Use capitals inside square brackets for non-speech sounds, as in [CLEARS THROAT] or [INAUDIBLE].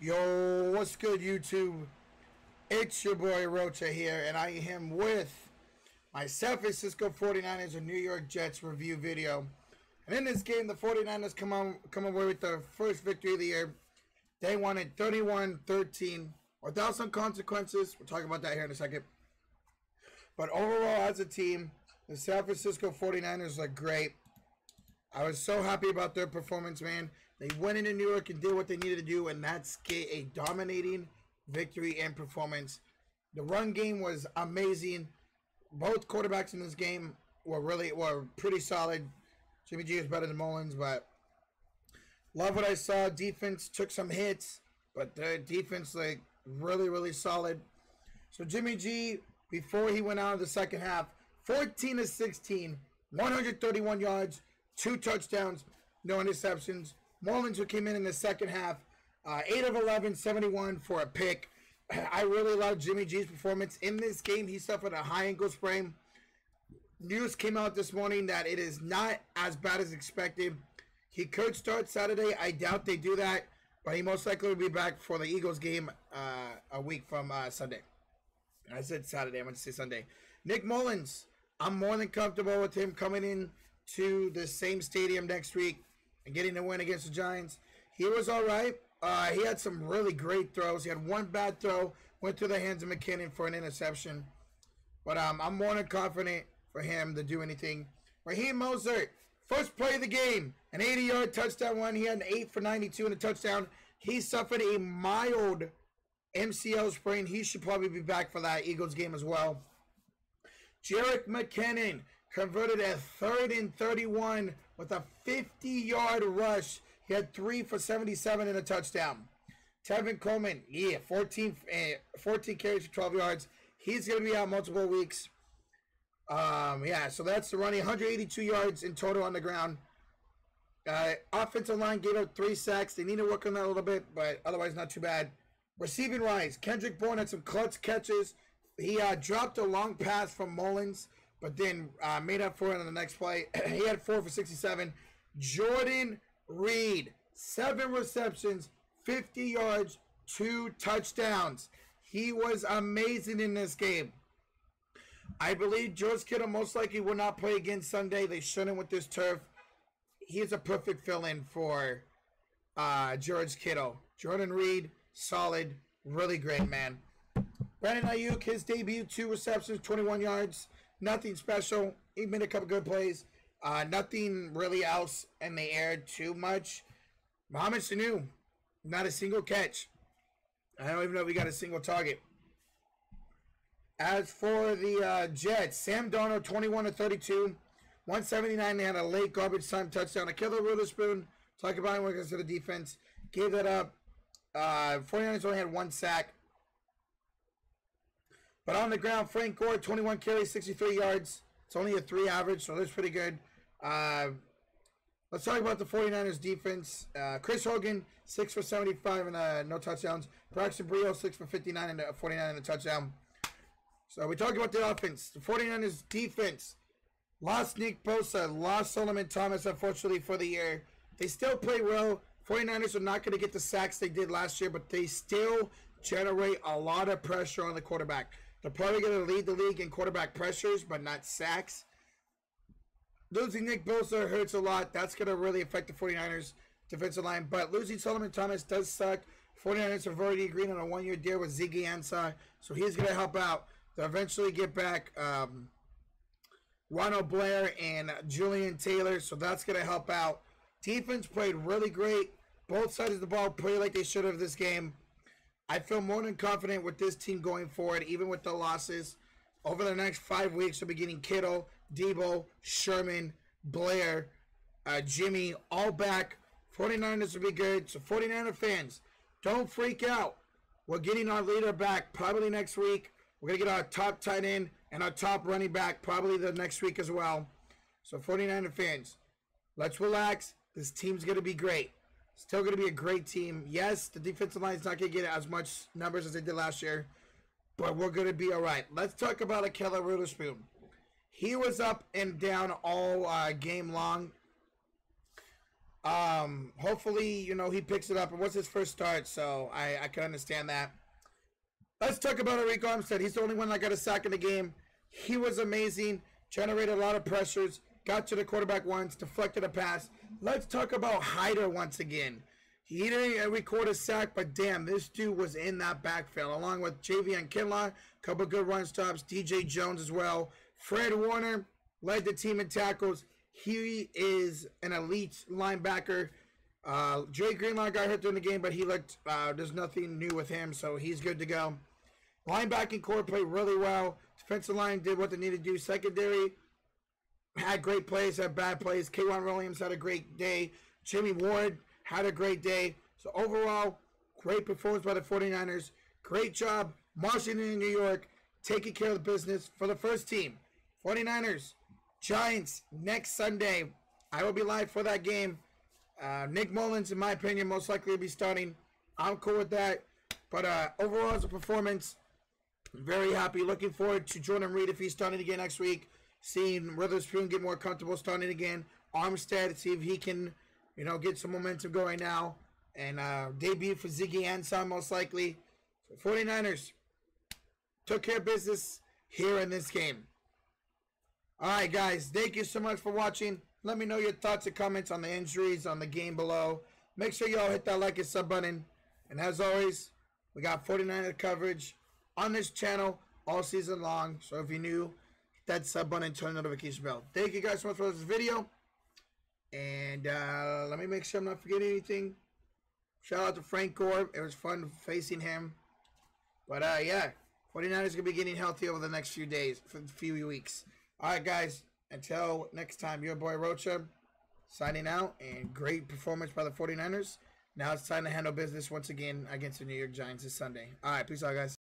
Yo, what's good, YouTube? It's your boy Rocha here, and I am with my San Francisco 49ers and New York Jets review video. And in this game, the 49ers come on come away with their first victory of the year. They won it 31-13 without some consequences. We'll talk about that here in a second. But overall, as a team, the San Francisco 49ers look great. I was so happy about their performance, man. They went into New York and did what they needed to do, and that's get a dominating victory and performance. The run game was amazing. Both quarterbacks in this game were really were pretty solid. Jimmy G is better than Mullens, but love what I saw. Defense took some hits, but the defense like really really solid. So Jimmy G before he went out of the second half, 14 to 16, 131 yards, two touchdowns, no interceptions. Mullens, who came in in the second half, uh, 8 of 11, 71 for a pick. [CLEARS THROAT] I really love Jimmy G's performance. In this game, he suffered a high ankle sprain. News came out this morning that it is not as bad as expected. He could start Saturday. I doubt they do that, but he most likely will be back for the Eagles game uh, a week from uh, Sunday. I said Saturday. I meant to say Sunday. Nick Mullens, I'm more than comfortable with him coming in to the same stadium next week and getting the win against the Giants. He was all right. Uh, he had some really great throws. He had one bad throw, went through the hands of McKinnon for an interception. But um, I'm more than confident for him to do anything. Raheem Mostert, first play of the game, an 80 yard touchdown one. He had an 8 for 92 and a touchdown. He suffered a mild MCL sprain. He should probably be back for that Eagles game as well. Jerick McKinnon converted a third and 31 with a 50 yard rush. He had three for 77 and a touchdown. Tevin Coleman, yeah, 14, uh, 14 carries for 12 yards. He's going to be out multiple weeks. Um, yeah, so that's the running 182 yards in total on the ground. Uh, offensive line gave up three sacks. They need to work on that a little bit, but otherwise not too bad. Receiving wise, Kendrick Bourne had some clutch catches. He uh, dropped a long pass from Mullens, but then uh, made up for it on the next play. [CLEARS THROAT] he had four for 67. Jordan Reed, seven receptions, 50 yards, two touchdowns. He was amazing in this game. I believe George Kittle most likely will not play again Sunday. They shouldn't with this turf. He's a perfect fill-in for uh, George Kittle. Jordan Reed, solid, really great, man. Brandon Aiyuk, his debut, two receptions, 21 yards. Nothing special. He made a couple good plays. Uh, nothing really else in the air too much. Mohamed Sanu, not a single catch. I don't even know if he got a single target. As for the uh, Jets, Sam Darnold, 21 to 32, 179. They had a late garbage time touchdown. Ahkello Witherspoon, talk about when it comes to the defense, gave that up. Uh, 49ers only had one sack. But on the ground, Frank Gore, 21 carries, 63 yards. It's only a three average, so that's pretty good. Uh, let's talk about the 49ers defense. Uh, Chris Hogan, 6 for 75 and uh, no touchdowns. Braxton Berrios, 6 for 59 and 49 and a touchdown. So we talked about the offense. The 49ers defense lost Nick Bosa, lost Solomon Thomas, unfortunately, for the year. They still play well. 49ers are not going to get the sacks they did last year, but they still generate a lot of pressure on the quarterback. They're probably going to lead the league in quarterback pressures, but not sacks. Losing Nick Bosa hurts a lot. That's going to really affect the 49ers defensive line. But losing Solomon Thomas does suck. 49ers have already agreed on a one year deal with Ziggy Ansah, so he's going to help out. They'll eventually get back um, Ronald Blair and Julian Taylor, so that's going to help out. Defense played really great. Both sides of the ball played like they should have this game. I feel more than confident with this team going forward, even with the losses. Over the next five weeks, we'll be getting Kittle, Deebo, Sherman, Blair, uh, Jimmy, all back. 49ers will be good. So 49er fans, don't freak out. We're getting our leader back probably next week. We're going to get our top tight end and our top running back probably the next week as well. So 49er fans, let's relax. This team's going to be great. Still going to be a great team. Yes, the defensive line is not going to get as much numbers as they did last year, but we're going to be all right. Let's talk about Ahkello Witherspoon. He was up and down all uh, game long. Um, hopefully, you know, he picks it up. It was his first start, so I, I can understand that. Let's talk about Arik Armstead. He's the only one that got a sack in the game. He was amazing, generated a lot of pressures, got to the quarterback once, deflected a pass. Let's talk about Hyder once again. He didn't record a sack, but damn, this dude was in that backfield, along with Javon Kinlaw, A couple good run stops, DJ Jones as well. Fred Warner led the team in tackles. He is an elite linebacker. Uh, Dre Greenlaw got hurt during the game, but he looked, uh, there's nothing new with him, so he's good to go. Linebacking corps played really well. Defensive line did what they needed to do. Secondary had great plays, had bad plays. K'Waun Williams had a great day. Jimmy Ward had a great day. So overall, great performance by the 49ers. Great job, marching in New York, taking care of the business for the first team. 49ers, Giants, next Sunday. I will be live for that game. Uh, Nick Mullens, in my opinion, most likely will be starting. I'm cool with that. But uh, overall, as a performance, very happy. Looking forward to Jordan Reed if he's starting again next week. Seeing Witherspoon get more comfortable starting again. Armstead, see if he can, you know, get some momentum going now. And uh, debut for Ziggy Ansah, most likely. So 49ers took care of business here in this game. All right, guys. Thank you so much for watching. Let me know your thoughts and comments on the injuries on the game below. Make sure y'all hit that like and sub button. And as always, we got 49er coverage on this channel all season long. So if you're new, that sub button and turn the notification bell. Thank you guys so much for this video. And uh, let me make sure I'm not forgetting anything. Shout out to Frank Gore. It was fun facing him. But uh, yeah, 49ers going to be getting healthy over the next few days, for a few weeks. All right, guys. Until next time, your boy Rocha signing out. And great performance by the 49ers. Now it's time to handle business once again against the New York Giants this Sunday. All right, peace out, guys.